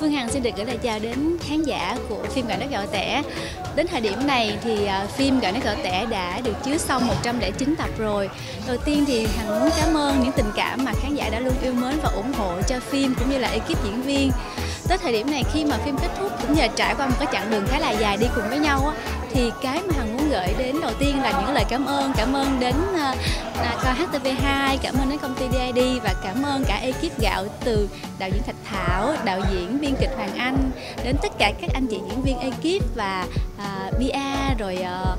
Phương Hằng xin được gửi lời chào đến khán giả của phim Gạo Nếp Gạo Tẻ. Đến thời điểm này thì à, phim Gạo Nếp Gạo Tẻ đã được chiếu xong 109 tập rồi. Đầu tiên thì Hằng muốn cảm ơn những tình cảm mà khán giả đã luôn yêu mến và ủng hộ cho phim cũng như là ekip diễn viên. Tới thời điểm này khi mà phim kết thúc cũng như là trải qua một cái chặng đường khá là dài đi cùng với nhau á, thì cái mà Hằng muốn gửi đến đầu tiên là những lời cảm ơn, cảm ơn đến à, à, uh, HTV2, cảm ơn đến công ty DID và cảm ơn cả ekip gạo từ đạo diễn Thạch Thảo, đạo diễn biên kịch Hoàng Anh đến tất cả các anh chị diễn viên ekip và à, uh, BA rồi uh,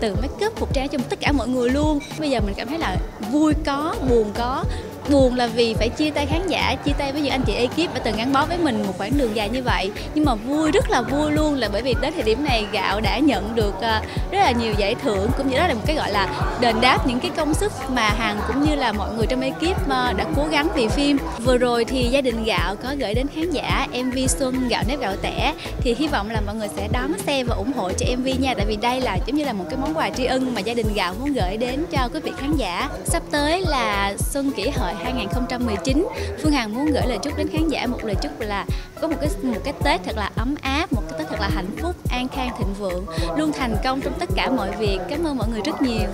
từ make up phục trang cho tất cả mọi người luôn. Bây giờ mình cảm thấy là vui có buồn có buồn là vì phải chia tay khán giả, chia tay với những anh chị ekip đã từng gắn bó với mình một khoảng đường dài như vậy. Nhưng mà vui, rất là vui luôn là bởi vì đến thời điểm này gạo đã nhận được ờ, rất là nhiều giải thưởng cũng như đó là một cái gọi là đền đáp những cái công sức mà hàng cũng như là mọi người trong ekip ờ, đã cố gắng vì phim. Vừa rồi thì gia đình gạo có gửi đến khán giả mv xuân gạo nếp gạo tẻ. Thì hy vọng là mọi người sẽ đón xem và ủng hộ cho mv nha, tại vì đây là giống như là một cái món quà tri ân mà gia đình gạo muốn gửi đến cho quý vị khán giả. Sắp tới là xuân kỷ hợi 2019 Phương Hằng muốn gửi lời chúc đến khán giả một lời chúc là có một cái một cái Tết thật là ấm áp, một cái Tết thật là hạnh phúc, an khang, thịnh vượng, luôn thành công trong tất cả mọi việc. Cảm ơn mọi người rất nhiều.